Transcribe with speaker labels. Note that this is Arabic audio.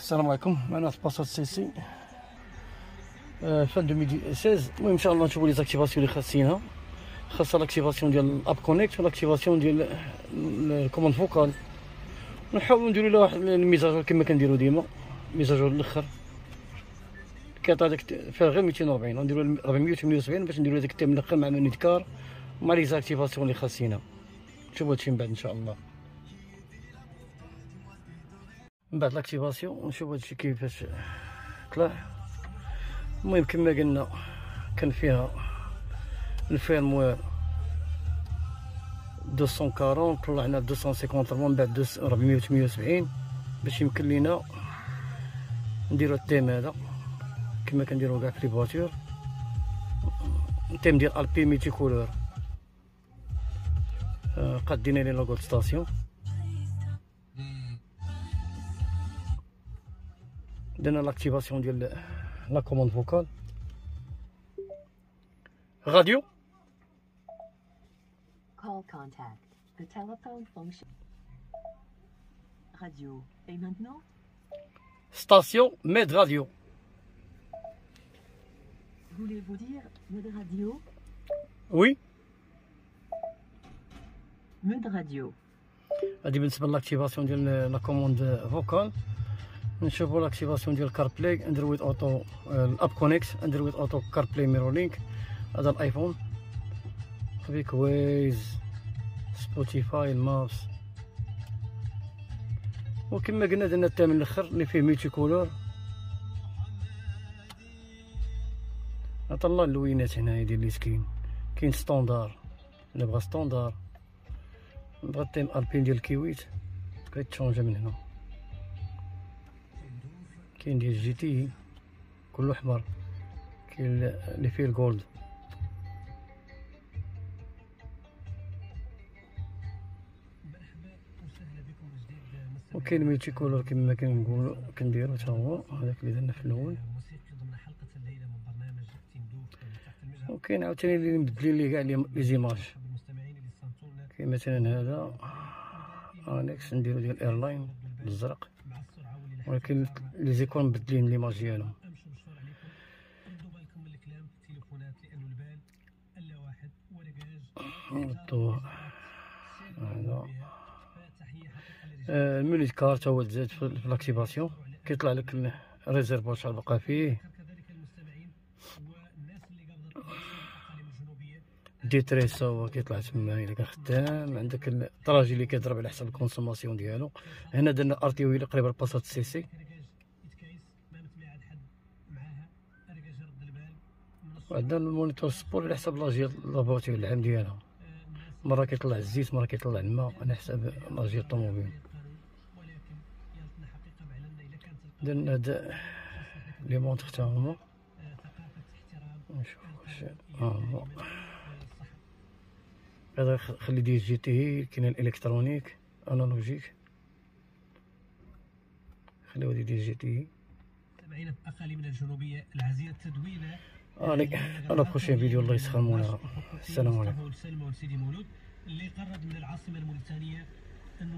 Speaker 1: السلام عليكم. معنا Passat CC فان 2016 المهم إن شاء الله نشوفوا les activations اللي خاصينها. خاصها l'activation ديال ال App Connect و l'activation ديال ال commande vocale. نحاولوا نديروا لها واحد ال mise à jour كما كنديروا ديما. mise à jour الأخر. كيعطي هذاك فيها غير 240 نديروا 478 باش نديروا هذاك ال thème الأخر مع menu car ومع les activations اللي خاصينها. نشوفوا هادشي من بعد إن شاء الله. من بعد l'activation نشوف هادشي كيفاش طلع المهم كما قلنا كان فيها ال firmware 240 طلعنا ب 250 من بعد 478 باش يمكن لينا نديرو ال thème هذا كما كنديرو كاع في les voitures ال thème ديال Alpine multicolore آه، قادين les logos stations درنا لاكتيفاسيون ديال لا كوموند فوكال راديو
Speaker 2: Call contact. The telephone function. Radio. Et maintenant
Speaker 1: ستاسيون ميد راديو
Speaker 2: Voulez-vous dire mode radio
Speaker 1: وي
Speaker 2: Mode radio.
Speaker 1: هادي بالنسبه لاكتيفاسيون ديال لا كوموند فوكال نشوفوا l'activation ديال CarPlay Android Auto ال App Connect Android Auto CarPlay MirrorLink هذا ال iPhone خبيك Waze Spotify ال Maps وكما قلنا درنا ال thème الآخر اللي فيه multicolore عطا الله اللوينات هنايا ديال les skins كاين standard اللي بغا standard بغا ال thème Alpine ديال الكيويت كيتشونجا من هنا كاين ديال GT كله احمر كاين اللي فيه ال gold وكاين multicolore كما كنقولوا كنديرو حتى هو هذاك اللي درنا في الأول. وكاين عاوتاني اللي مبدلين ليه كاع les images. كاين مثلا هذا انكس نديرو ديال R-Line بالزرق ولكن les icônes مبدلين les images ديالهم. الضوء هذا. كارت هو تزاد في ال activation. كيطلع لك الريزيرفوار شحال بقى فيه. ديتريس هو كيطلع تما إلا خدام عندك الطراجي اللي كيضرب على حسب الكونسوماسيون ديالو. هنا درنا ار تي أو اللي قريب لباصات سي سي وعندنا المونيتور سبور على حسب لاجي لافواتير العام ديالها. مرة كيطلع الزيت مرة كيطلع الماء على حسب لاجي الطوموبيل. درنا هاد لي مونتر حتى هما. نشوف واش ها هما هذا خلي ديال جي تي هي كاين الالكترونيك انالوجيك. خليو هادي ديال جي تي. هي
Speaker 3: مستمعينا في اقاليمنا الجنوبية العزيزة التدوينة.
Speaker 1: عليك على بروشين فيديو الله يسخرمونا السلام عليكم.
Speaker 3: والسلمى وسيدي مولود اللي قرب من العاصمة الموريتانية انه